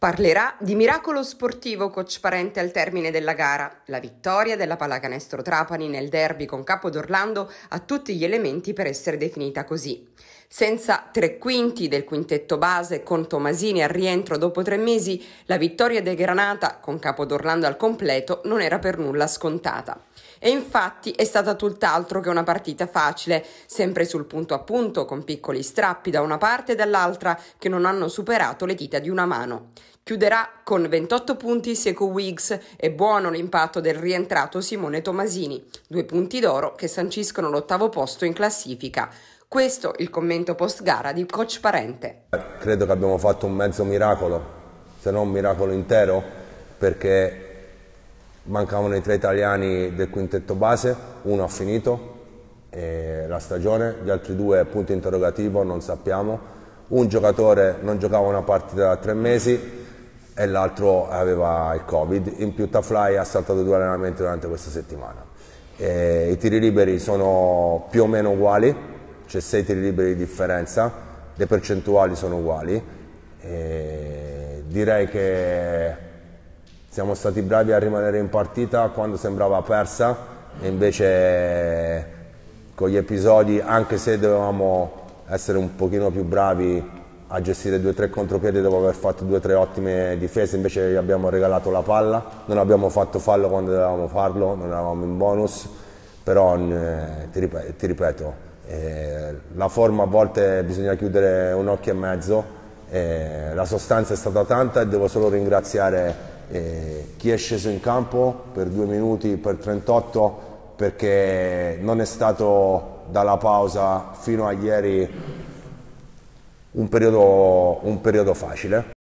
Parlerà di miracolo sportivo coach Parente al termine della gara. La vittoria della pallacanestro Trapani nel derby con Capodorlando ha tutti gli elementi per essere definita così. Senza tre quinti del quintetto base con Tomasini al rientro dopo tre mesi, la vittoria del Granata con Capodorlando al completo non era per nulla scontata. E infatti è stata tutt'altro che una partita facile, sempre sul punto a punto, con piccoli strappi da una parte e dall'altra che non hanno superato le dita di una mano. Chiuderà con 28 punti Seco Wiggs e buono l'impatto del rientrato Simone Tomasini, due punti d'oro che sanciscono l'ottavo posto in classifica. Questo il commento post gara di coach Parente. Credo che abbiamo fatto un mezzo miracolo, se non un miracolo intero, perché mancavano i tre italiani del quintetto base, uno ha finito la stagione, gli altri due punti interrogativo, non sappiamo. Un giocatore non giocava una partita da tre mesi e l'altro aveva il Covid, in più Tafly ha saltato due allenamenti durante questa settimana. E I tiri liberi sono più o meno uguali, c'è sei tiri liberi di differenza, le percentuali sono uguali. E direi che siamo stati bravi a rimanere in partita quando sembrava persa e invece con gli episodi, anche se dovevamo essere un pochino più bravi a gestire due o tre contropiedi dopo aver fatto due o tre ottime difese, invece gli abbiamo regalato la palla, non abbiamo fatto fallo quando dovevamo farlo, non eravamo in bonus, però eh, ti, ripeto, ti ripeto eh, la forma a volte bisogna chiudere un occhio e mezzo, eh, la sostanza è stata tanta e devo solo ringraziare eh, chi è sceso in campo per due minuti, per 38, perché non è stato dalla pausa fino a ieri un periodo, un periodo facile.